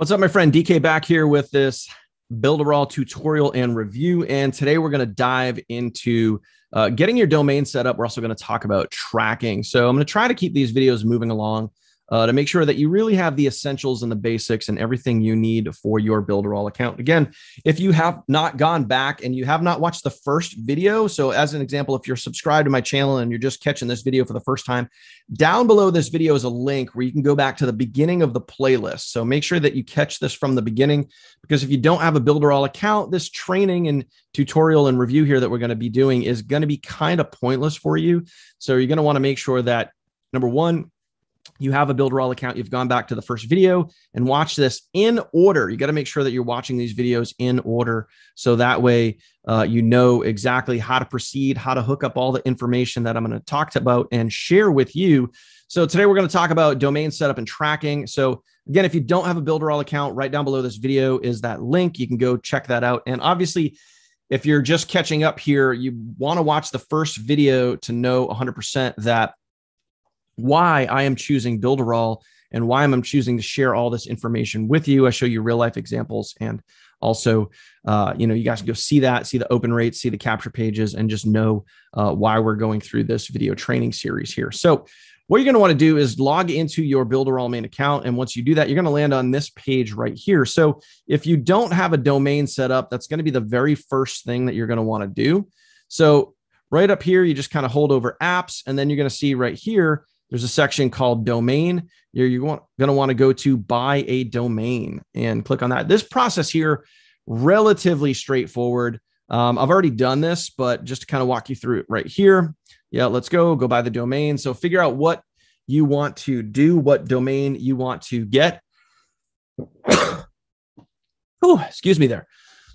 What's up, my friend? DK back here with this Builderall tutorial and review. And today we're going to dive into uh, getting your domain set up. We're also going to talk about tracking. So I'm going to try to keep these videos moving along uh, to make sure that you really have the essentials and the basics and everything you need for your Builderall account. Again, if you have not gone back and you have not watched the first video, so as an example, if you're subscribed to my channel and you're just catching this video for the first time, down below this video is a link where you can go back to the beginning of the playlist. So make sure that you catch this from the beginning because if you don't have a Builderall account, this training and tutorial and review here that we're going to be doing is going to be kind of pointless for you. So you're going to want to make sure that number one, you have a Builderall account, you've gone back to the first video and watch this in order. You got to make sure that you're watching these videos in order. So that way uh, you know exactly how to proceed, how to hook up all the information that I'm going to talk about and share with you. So today we're going to talk about domain setup and tracking. So again, if you don't have a Builderall account, right down below this video is that link. You can go check that out. And obviously, if you're just catching up here, you want to watch the first video to know 100% that why I am choosing Builderall and why I'm choosing to share all this information with you. I show you real life examples and also, uh, you know, you guys can go see that, see the open rates, see the capture pages, and just know uh, why we're going through this video training series here. So, what you're going to want to do is log into your Builderall main account. And once you do that, you're going to land on this page right here. So, if you don't have a domain set up, that's going to be the very first thing that you're going to want to do. So, right up here, you just kind of hold over apps, and then you're going to see right here, there's a section called domain. You're, you're going to want to go to buy a domain and click on that. This process here, relatively straightforward. Um, I've already done this, but just to kind of walk you through it right here. Yeah, let's go, go buy the domain. So figure out what you want to do, what domain you want to get. oh, excuse me there.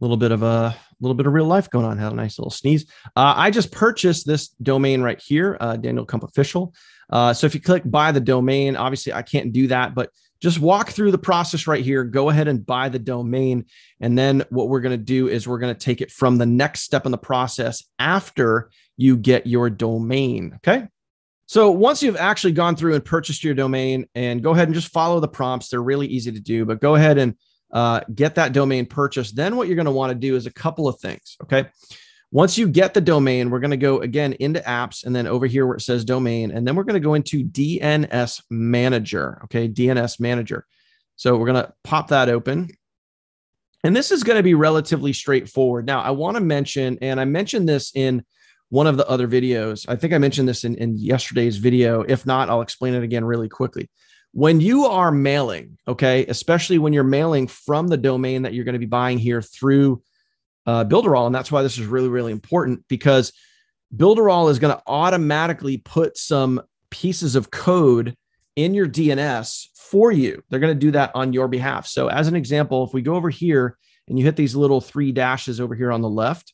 A little bit of a little bit of real life going on. Had a nice little sneeze. Uh, I just purchased this domain right here, uh, Daniel Kump Official. Uh, so if you click buy the domain, obviously I can't do that, but just walk through the process right here. Go ahead and buy the domain. And then what we're going to do is we're going to take it from the next step in the process after you get your domain. Okay. So once you've actually gone through and purchased your domain and go ahead and just follow the prompts, they're really easy to do, but go ahead and uh, get that domain purchased. Then what you're going to want to do is a couple of things. Okay. Once you get the domain, we're going to go again into apps and then over here where it says domain. And then we're going to go into DNS manager. Okay. DNS manager. So we're going to pop that open. And this is going to be relatively straightforward. Now, I want to mention, and I mentioned this in one of the other videos. I think I mentioned this in, in yesterday's video. If not, I'll explain it again really quickly. When you are mailing, okay, especially when you're mailing from the domain that you're going to be buying here through uh, Builderall. And that's why this is really, really important because Builderall is going to automatically put some pieces of code in your DNS for you. They're going to do that on your behalf. So, as an example, if we go over here and you hit these little three dashes over here on the left,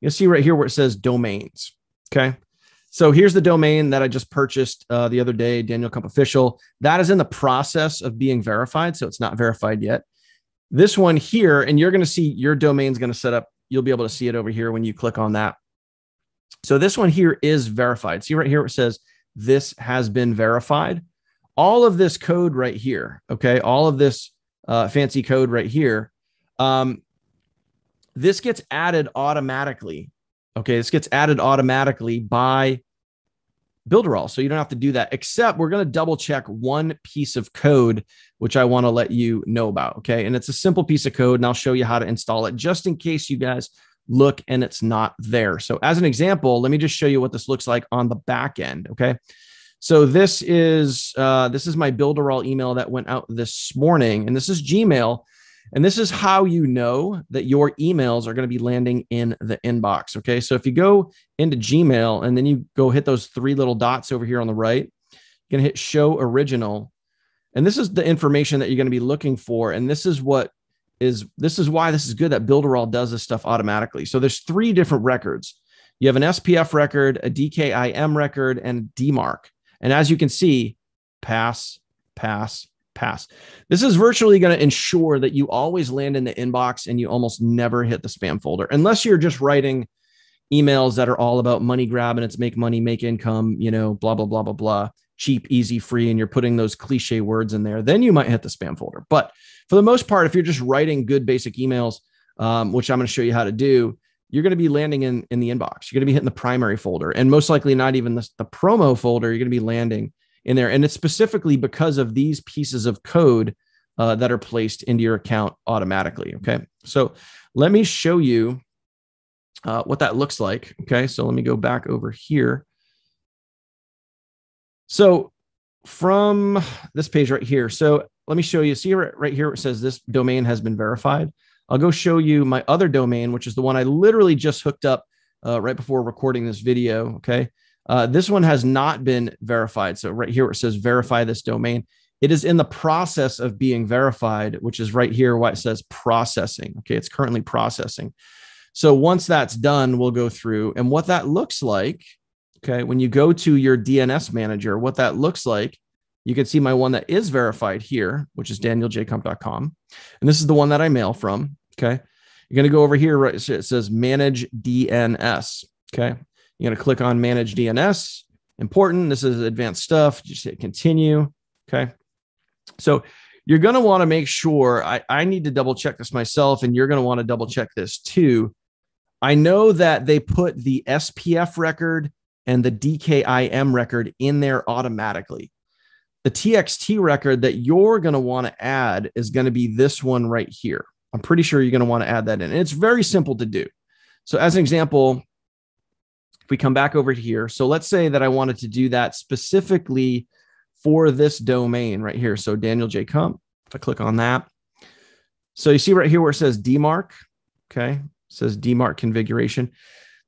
you'll see right here where it says domains. Okay. So here's the domain that I just purchased uh, the other day, Daniel Kump Official. That is in the process of being verified. So it's not verified yet. This one here, and you're going to see your domain's going to set up you'll be able to see it over here when you click on that. So this one here is verified. See right here, it says this has been verified. All of this code right here, okay, all of this uh, fancy code right here, um, this gets added automatically. Okay, this gets added automatically by Builderall. So you don't have to do that, except we're going to double check one piece of code, which I want to let you know about. Okay. And it's a simple piece of code, and I'll show you how to install it just in case you guys look and it's not there. So, as an example, let me just show you what this looks like on the back end. Okay. So this is uh, this is my Builderall email that went out this morning, and this is Gmail. And this is how you know that your emails are going to be landing in the inbox. Okay. So if you go into Gmail and then you go hit those three little dots over here on the right, you're going to hit show original. And this is the information that you're going to be looking for. And this is what is this is why this is good that Builderall does this stuff automatically. So there's three different records. You have an SPF record, a DKIM record, and DMARC. And as you can see, pass, pass, pass. This is virtually going to ensure that you always land in the inbox and you almost never hit the spam folder, unless you're just writing emails that are all about money grab and it's make money, make income, you know, blah, blah, blah, blah, blah. cheap, easy, free, and you're putting those cliche words in there, then you might hit the spam folder. But for the most part, if you're just writing good basic emails, um, which I'm going to show you how to do, you're going to be landing in, in the inbox. You're going to be hitting the primary folder and most likely not even the, the promo folder. You're going to be landing in there. And it's specifically because of these pieces of code uh, that are placed into your account automatically. Okay. So let me show you uh, what that looks like. Okay. So let me go back over here. So from this page right here. So let me show you. See right, here, it says this domain has been verified. I'll go show you my other domain, which is the one I literally just hooked up uh, right before recording this video. Okay. Uh, this one has not been verified. So right here, it says verify this domain. It is in the process of being verified, which is right here why it says processing. Okay. It's currently processing. So once that's done, we'll go through and what that looks like. Okay. When you go to your DNS manager, what that looks like you can see my one that is verified here, which is danieljkump.com. And this is the one that I mail from. Okay. You're going to go over here, right? So It says manage DNS. Okay. You're going to click on manage DNS. Important. This is advanced stuff. Just hit continue. Okay. So you're going to want to make sure I, I need to double check this myself, and you're going to want to double check this too. I know that they put the SPF record and the DKIM record in there automatically. The TXT record that you're going to want to add is going to be this one right here. I'm pretty sure you're going to want to add that in. And it's very simple to do. So, as an example, we come back over here, so let's say that I wanted to do that specifically for this domain right here. So, Daniel J. Kump, if I click on that. So, you see right here where it says DMARC, okay, it says DMARC configuration.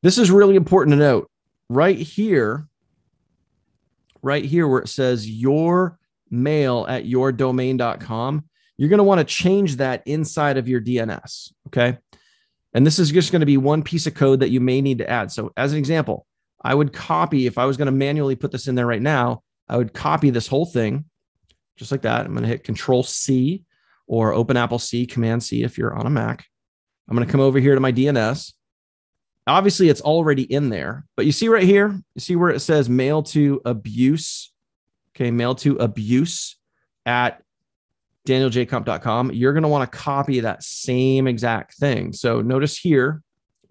This is really important to note. Right here, right here where it says your mail at yourdomain.com you're going to want to change that inside of your DNS. Okay. And this is just going to be one piece of code that you may need to add. So, as an example, I would copy, if I was going to manually put this in there right now, I would copy this whole thing just like that. I'm going to hit Control C or Open Apple C, Command C if you're on a Mac. I'm going to come over here to my DNS. Obviously, it's already in there, but you see right here, you see where it says mail to abuse. Okay, mail to abuse at danieljkump.com, you're going to want to copy that same exact thing. So notice here,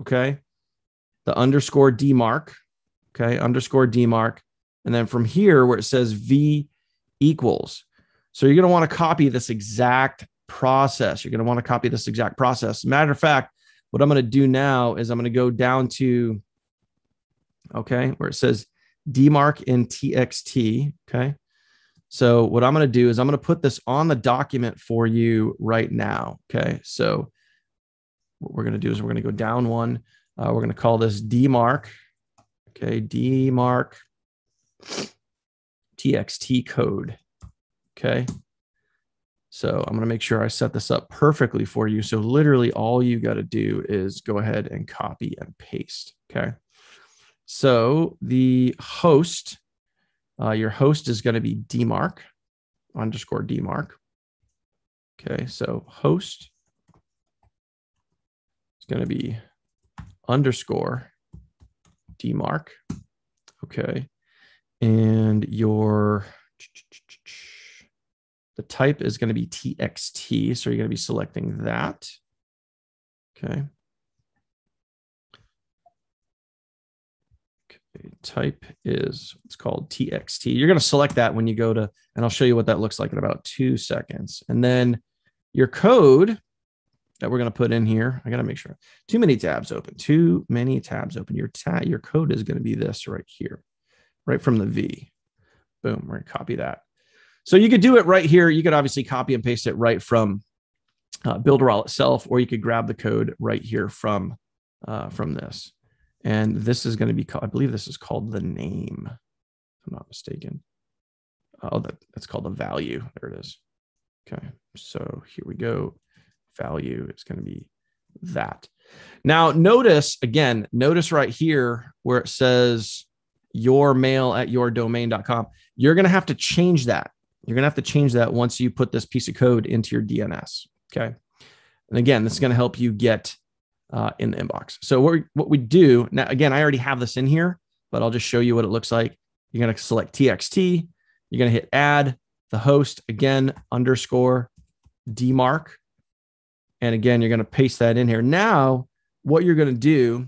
okay, the underscore DMARC, okay, underscore DMARC. And then from here where it says V equals. So you're going to want to copy this exact process. You're going to want to copy this exact process. Matter of fact, what I'm going to do now is I'm going to go down to, okay, where it says DMARC in TXT, okay. So what I'm going to do is I'm going to put this on the document for you right now. Okay. So what we're going to do is we're going to go down one. Uh, we're going to call this DMARC. Okay. DMARC TXT code. Okay. So I'm going to make sure I set this up perfectly for you. So literally all you got to do is go ahead and copy and paste. Okay. So the host uh, your host is going to be dmarc underscore dmarc. Okay, so host is going to be underscore dmarc. Okay, and your the type is going to be txt, so you're going to be selecting that. Okay. Type is it's called TXT. You're going to select that when you go to, and I'll show you what that looks like in about two seconds. And then your code that we're going to put in here, I got to make sure too many tabs open, too many tabs open. Your tab, your code is going to be this right here, right from the V. Boom, we're going to copy that. So you could do it right here. You could obviously copy and paste it right from uh, Builderall itself, or you could grab the code right here from uh, from this. And this is going to be called, I believe this is called the name, if I'm not mistaken. Oh, that, that's called the value. There it is. Okay. So here we go. Value is going to be that. Now, notice again, notice right here where it says your mail at your domain.com. You're going to have to change that. You're going to have to change that once you put this piece of code into your DNS. Okay. And again, this is going to help you get uh, in the inbox. So what we, what we do now, again, I already have this in here, but I'll just show you what it looks like. You're going to select TXT. You're going to hit add the host again, underscore dmarc. And again, you're going to paste that in here. Now, what you're going to do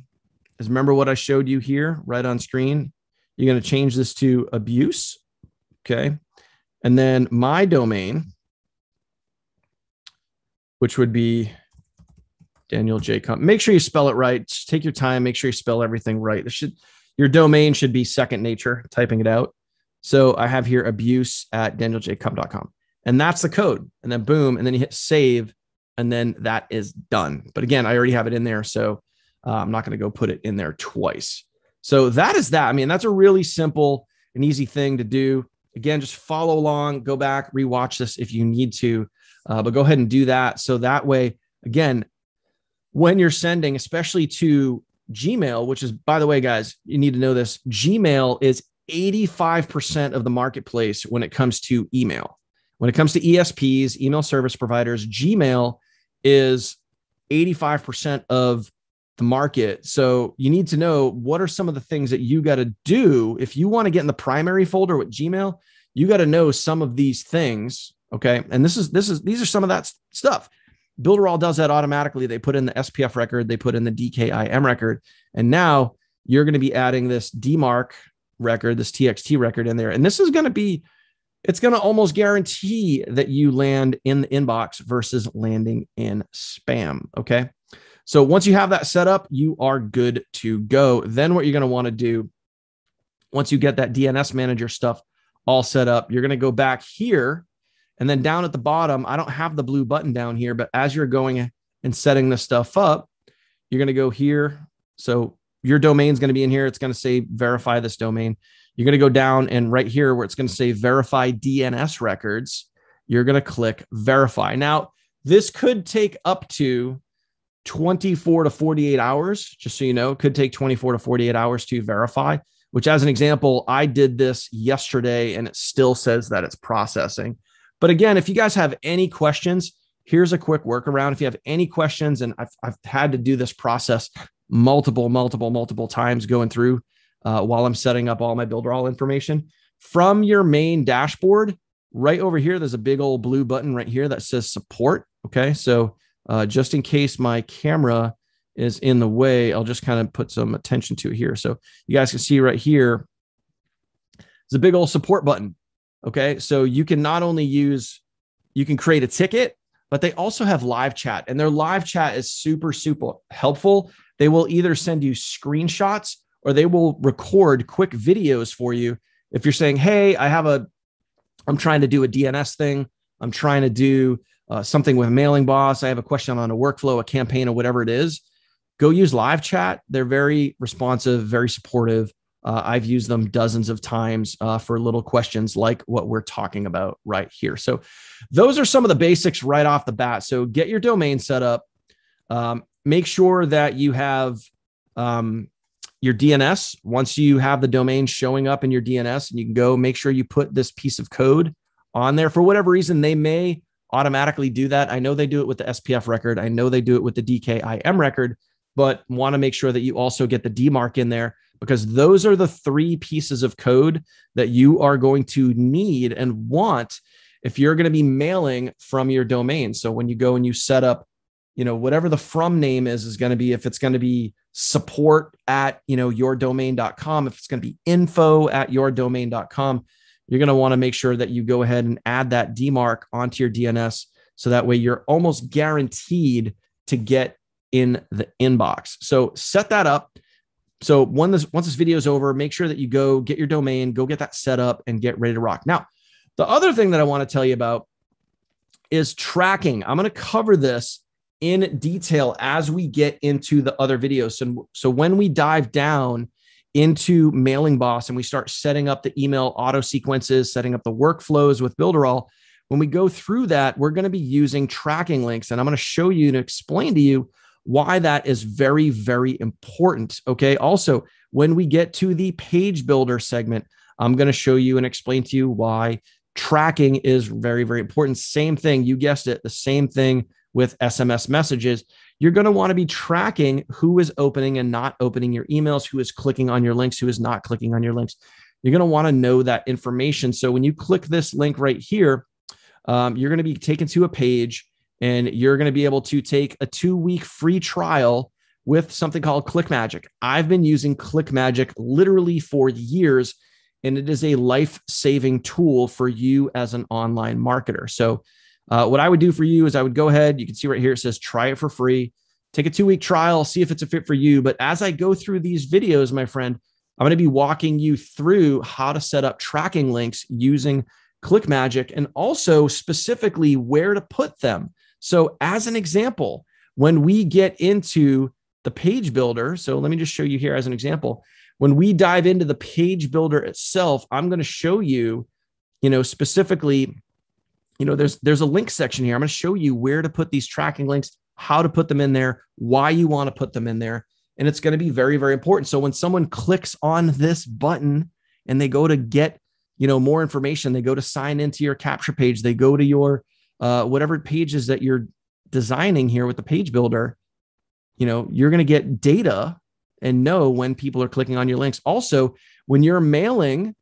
is remember what I showed you here right on screen. You're going to change this to abuse. Okay. And then my domain, which would be Daniel J. Kump. Make sure you spell it right. Just take your time. Make sure you spell everything right. Should your domain should be second nature, typing it out. So I have here abuse at danieljkump.com. And that's the code. And then boom, and then you hit save, and then that is done. But again, I already have it in there. So uh, I'm not going to go put it in there twice. So that is that. I mean, that's a really simple and easy thing to do. Again, just follow along, go back, rewatch this if you need to, uh, but go ahead and do that. So that way, again, when you're sending, especially to Gmail, which is, by the way, guys, you need to know this Gmail is 85% of the marketplace when it comes to email. When it comes to ESPs, email service providers, Gmail is 85% of the market. So you need to know what are some of the things that you got to do if you want to get in the primary folder with Gmail. You got to know some of these things. Okay. And this is, this is, these are some of that stuff. Builderall does that automatically. They put in the SPF record, they put in the DKIM record, and now you're going to be adding this DMARC record, this TXT record in there. And this is going to be, it's going to almost guarantee that you land in the inbox versus landing in spam. Okay. So once you have that set up, you are good to go. Then what you're going to want to do once you get that DNS manager stuff all set up, you're going to go back here and then down at the bottom, I don't have the blue button down here, but as you're going and setting this stuff up, you're going to go here. So your domain is going to be in here. It's going to say verify this domain. You're going to go down and right here where it's going to say verify DNS records, you're going to click verify. Now, this could take up to 24 to 48 hours, just so you know, it could take 24 to 48 hours to verify, which as an example, I did this yesterday and it still says that it's processing. But again, if you guys have any questions, here's a quick workaround. If you have any questions, and I've, I've had to do this process multiple, multiple, multiple times going through uh, while I'm setting up all my Builderall information from your main dashboard, right over here, there's a big old blue button right here that says support. Okay. So uh, just in case my camera is in the way, I'll just kind of put some attention to it here. So you guys can see right here, there's a big old support button. Okay. So you can not only use, you can create a ticket, but they also have live chat and their live chat is super, super helpful. They will either send you screenshots or they will record quick videos for you. If you're saying, Hey, I have a, I'm trying to do a DNS thing. I'm trying to do uh, something with mailing boss. I have a question on a workflow, a campaign, or whatever it is. Go use live chat. They're very responsive, very supportive. Uh, I've used them dozens of times uh, for little questions like what we're talking about right here. So, those are some of the basics right off the bat. So, get your domain set up. Um, make sure that you have um, your DNS. Once you have the domain showing up in your DNS, and you can go make sure you put this piece of code on there. For whatever reason, they may automatically do that. I know they do it with the SPF record. I know they do it with the DKIM record, but want to make sure that you also get the DMARC in there because those are the three pieces of code that you are going to need and want if you're going to be mailing from your domain. So when you go and you set up, you know, whatever the from name is, is going to be, if it's going to be support at, you know, yourdomain.com, if it's going to be info at yourdomain.com, you're going to want to make sure that you go ahead and add that DMARC onto your DNS. So that way you're almost guaranteed to get in the inbox. So set that up. So when this once this video is over, make sure that you go get your domain, go get that set up, and get ready to rock. Now, the other thing that I want to tell you about is tracking. I'm going to cover this in detail as we get into the other videos. So, so when we dive down into Mailing Boss and we start setting up the email auto sequences, setting up the workflows with Builderall, when we go through that, we're going to be using tracking links. And I'm going to show you and explain to you why that is very, very important. Okay. Also, when we get to the page builder segment, I'm going to show you and explain to you why tracking is very, very important. Same thing, you guessed it, the same thing with SMS messages. You're going to want to be tracking who is opening and not opening your emails, who is clicking on your links, who is not clicking on your links. You're going to want to know that information. So when you click this link right here, um, you're going to be taken to a page and you're going to be able to take a two week free trial with something called ClickMagick. I've been using ClickMagick literally for years, and it is a life saving tool for you as an online marketer. So, uh, what I would do for you is I would go ahead, you can see right here, it says try it for free, take a two week trial, see if it's a fit for you. But as I go through these videos, my friend, I'm going to be walking you through how to set up tracking links using ClickMagick and also specifically where to put them. So, as an example, when we get into the page builder, so let me just show you here as an example. When we dive into the page builder itself, I'm going to show you, you know, specifically, you know, there's there's a link section here. I'm going to show you where to put these tracking links, how to put them in there, why you want to put them in there, and it's going to be very very important. So when someone clicks on this button and they go to get, you know, more information, they go to sign into your capture page, they go to your uh, whatever pages that you're designing here with the page builder, you know, you're going to get data and know when people are clicking on your links. Also, when you're mailing,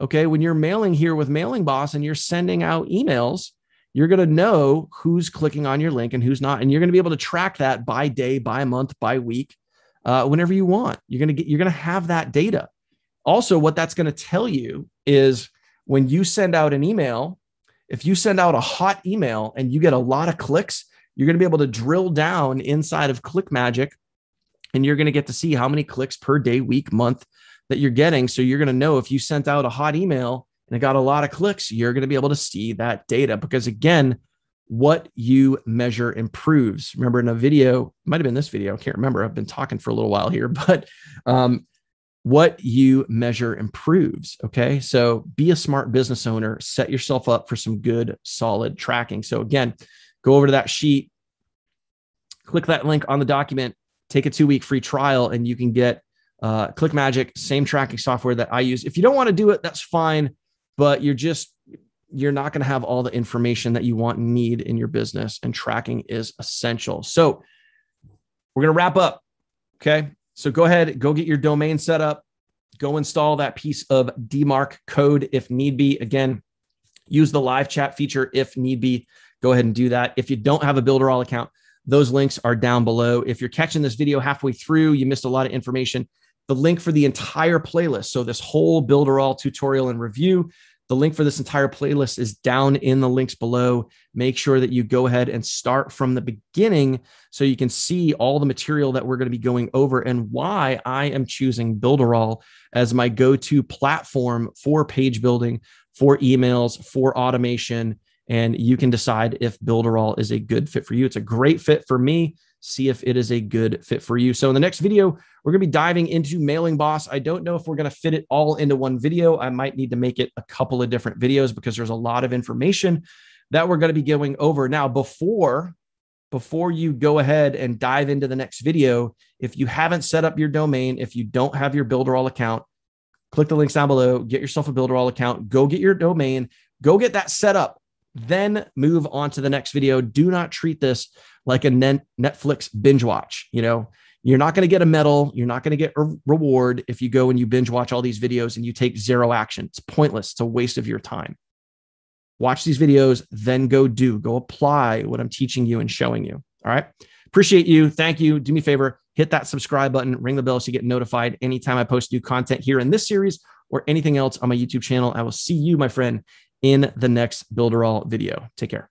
okay, when you're mailing here with Mailing Boss and you're sending out emails, you're going to know who's clicking on your link and who's not, and you're going to be able to track that by day, by month, by week, uh, whenever you want. You're going to get, you're going to have that data. Also, what that's going to tell you is when you send out an email if you send out a hot email and you get a lot of clicks, you're going to be able to drill down inside of ClickMagick and you're going to get to see how many clicks per day, week, month that you're getting. So you're going to know if you sent out a hot email and it got a lot of clicks, you're going to be able to see that data because again, what you measure improves. Remember in a video, might have been this video, I can't remember. I've been talking for a little while here, but um, what you measure improves. Okay. So be a smart business owner, set yourself up for some good, solid tracking. So, again, go over to that sheet, click that link on the document, take a two week free trial, and you can get uh, ClickMagick, same tracking software that I use. If you don't want to do it, that's fine, but you're just, you're not going to have all the information that you want and need in your business, and tracking is essential. So, we're going to wrap up. Okay. So go ahead, go get your domain set up, go install that piece of DMARC code if need be. Again, use the live chat feature if need be. Go ahead and do that. If you don't have a Builderall account, those links are down below. If you're catching this video halfway through, you missed a lot of information. The link for the entire playlist, so this whole Builderall tutorial and review, the link for this entire playlist is down in the links below. Make sure that you go ahead and start from the beginning so you can see all the material that we're going to be going over and why I am choosing Builderall as my go to platform for page building, for emails, for automation. And you can decide if Builderall is a good fit for you. It's a great fit for me see if it is a good fit for you. So in the next video, we're going to be diving into Mailing Boss. I don't know if we're going to fit it all into one video. I might need to make it a couple of different videos because there's a lot of information that we're going to be going over. Now, before before you go ahead and dive into the next video, if you haven't set up your domain, if you don't have your Builderall account, click the links down below, get yourself a Builderall account, go get your domain, go get that set up then move on to the next video. Do not treat this like a Netflix binge watch. You know, you're not going to get a medal. You're not going to get a reward if you go and you binge watch all these videos and you take zero action. It's pointless. It's a waste of your time. Watch these videos, then go do, go apply what I'm teaching you and showing you. All right. Appreciate you. Thank you. Do me a favor, hit that subscribe button, ring the bell so you get notified anytime I post new content here in this series or anything else on my YouTube channel. I will see you, my friend, in the next Builderall video. Take care.